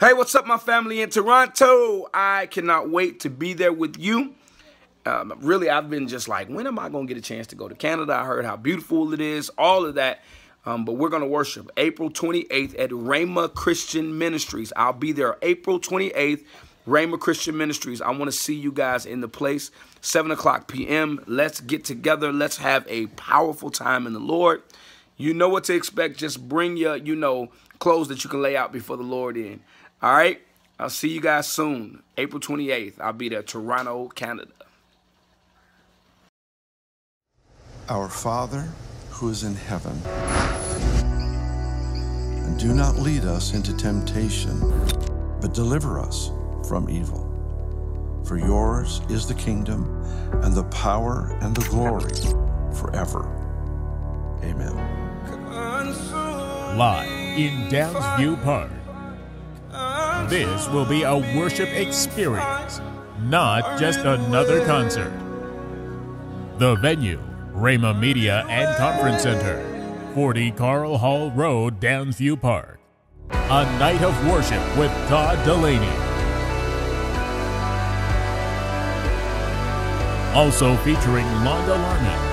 Hey, what's up, my family in Toronto? I cannot wait to be there with you. Um, really, I've been just like, when am I going to get a chance to go to Canada? I heard how beautiful it is, all of that. Um, but we're going to worship April 28th at Rhema Christian Ministries. I'll be there April 28th, Rhema Christian Ministries. I want to see you guys in the place, 7 o'clock p.m. Let's get together. Let's have a powerful time in the Lord. You know what to expect. Just bring your, you know, clothes that you can lay out before the Lord in. All right. I'll see you guys soon. April 28th. I'll be there, Toronto, Canada. Our Father who is in heaven, and do not lead us into temptation, but deliver us from evil. For yours is the kingdom, and the power, and the glory forever. Amen. Live in Downsview Park. This will be a worship experience, not just another concert. The venue, Rhema Media and Conference Center, 40 Carl Hall Road, Downsview Park. A night of worship with Todd Dulaney. Also featuring Londa Larmond.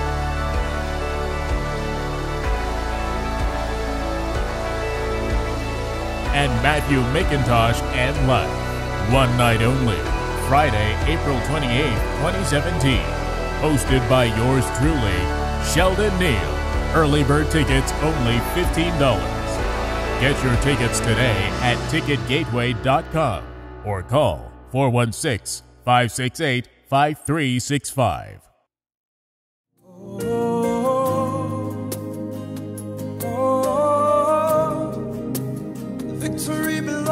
And Matthew McIntosh and Life. One night only, Friday, April 28, 2017. Hosted by yours truly, Sheldon Neil. Early bird tickets only $15. Get your tickets today at ticketgateway.com or call 416 568 5365. memory belongs.